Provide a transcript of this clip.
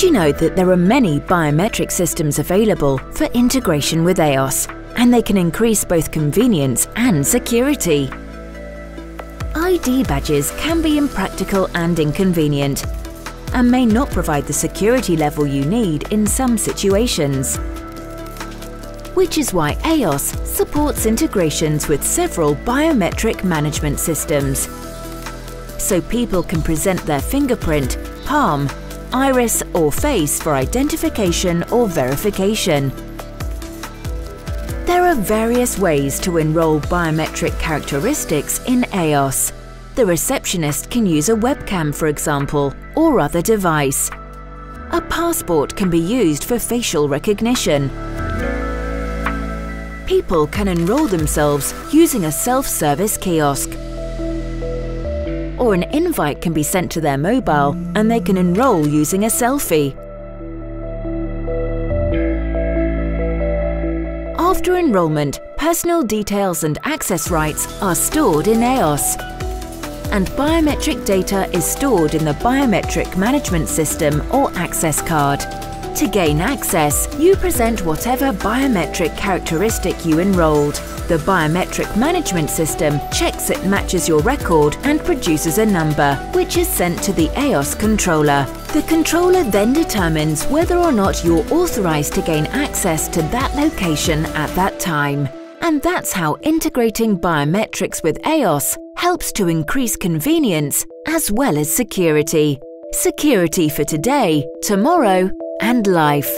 Did you know that there are many biometric systems available for integration with AEOS, and they can increase both convenience and security? ID badges can be impractical and inconvenient, and may not provide the security level you need in some situations. Which is why AEOS supports integrations with several biometric management systems. So people can present their fingerprint, palm, iris or face for identification or verification. There are various ways to enroll biometric characteristics in AEOS. The receptionist can use a webcam, for example, or other device. A passport can be used for facial recognition. People can enroll themselves using a self-service kiosk. Or an invite can be sent to their mobile and they can enroll using a selfie. After enrolment, personal details and access rights are stored in AEOS and biometric data is stored in the Biometric Management System or Access Card. To gain access, you present whatever biometric characteristic you enrolled. The Biometric Management System checks it matches your record and produces a number, which is sent to the AEOS controller. The controller then determines whether or not you're authorized to gain access to that location at that time. And that's how integrating biometrics with AEOS helps to increase convenience as well as security. Security for today, tomorrow, and life.